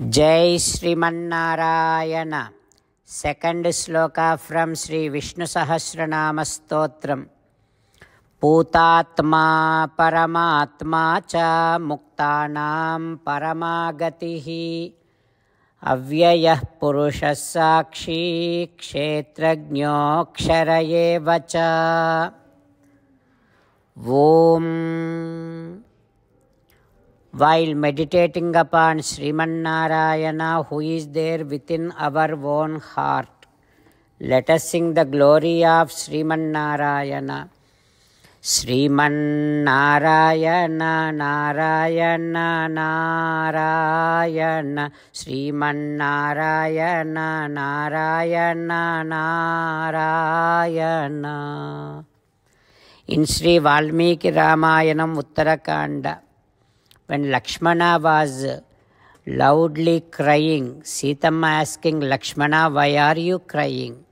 जै श्रीमन्नारायण। सेकेण्ड् श्लोकः फ्रम् श्रीविष्णुसहस्रनामस्तोत्रं पूतात्मा परमात्मा च मुक्तानां परमागतिः। अव्ययः पुरुषः साक्षी क्षेत्रज्ञोऽक्षर एव च। ॐ while meditating upon Sriman Narayana, who is there within our own heart. Let us sing the glory of Sriman Narayana. Narayana Sriman Narayana Narayana Narayana In Sri Valmiki Ramayanam Uttarakanda when Lakshmana was loudly crying, Sitamma asking Lakshmana, Why are you crying?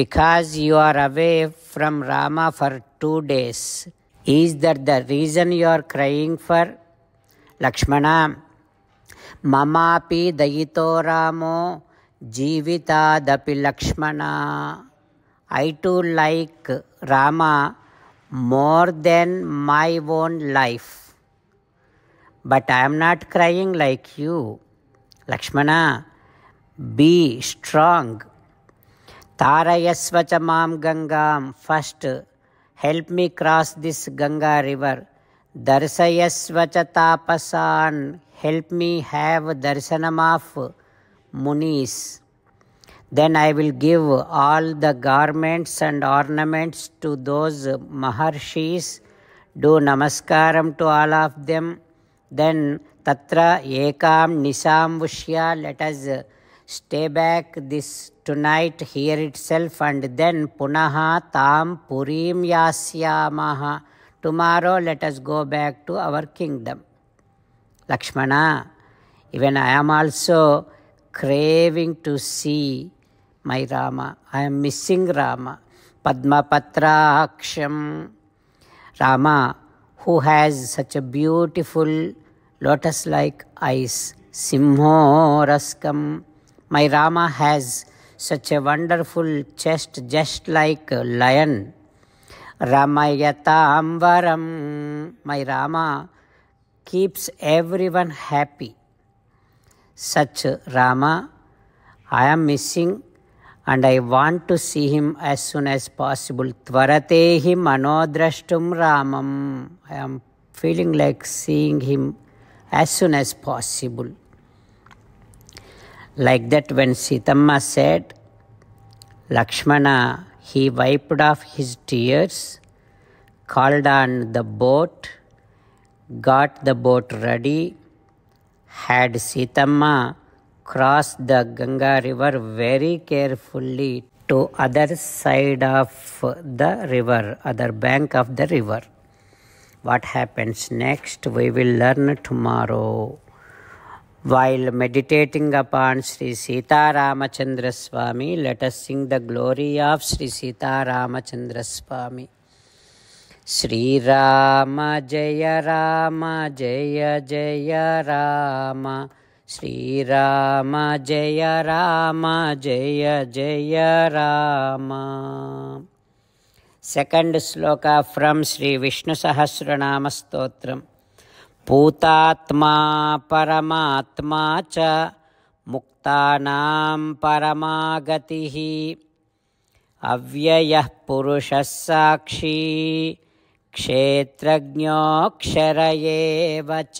Because you are away from Rama for two days. Is that the reason you are crying for? Lakshmana, Mamapi Dayito Ramo Jivitadapi Lakshmana. I too like Rama more than my own life. But I am not crying like you. Lakshmana, be strong. Tarayasvacha mam Gangam. First, help me cross this Ganga river. Darsayasvacha tapasan. Help me have darsanam of munis. Then I will give all the garments and ornaments to those maharshis. Do namaskaram to all of them. Then tatra ekam nisam vushya. Let us stay back this tonight here itself and then punaha tam purim yasyamaha. Tomorrow let us go back to our kingdom. Lakshmana, even I am also craving to see my Rama. I am missing Rama. Padmapatraksham. Rama, who has such a beautiful lotus like eyes. Simho Raskam. My Rama has such a wonderful chest, just like a lion. Ramayatamvaram. My Rama keeps everyone happy. Such Rama, I am missing and I want to see him as soon as possible. Tvaratehi manodrashtum Ramam. I am feeling like seeing him as soon as possible. Like that, when Sitamma said, Lakshmana, he wiped off his tears, called on the boat, got the boat ready, had Sitamma cross the Ganga river very carefully to other side of the river, other bank of the river. What happens next we will learn tomorrow. While meditating upon Sri Sita Ramachandra Swami, let us sing the glory of Sri Sita Ramachandra Swami. Sri Rama Jaya Rama Jaya Jaya Rama Sri Rama Jaya Rama Jaya Jaya Rama second श्लोक from श्रीविष्णुसहस्रनामस्तोत्रं पूतात्मा परमात्मा च मुक्तानां परमागतिः अव्ययः पुरुषः साक्षी क्षेत्रज्ञोऽक्षर एव च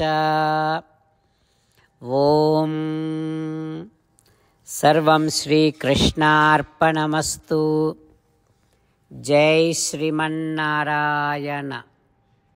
ॐ सर्वं श्रीकृष्णार्पणमस्तु जय श्रीमन्नारायण।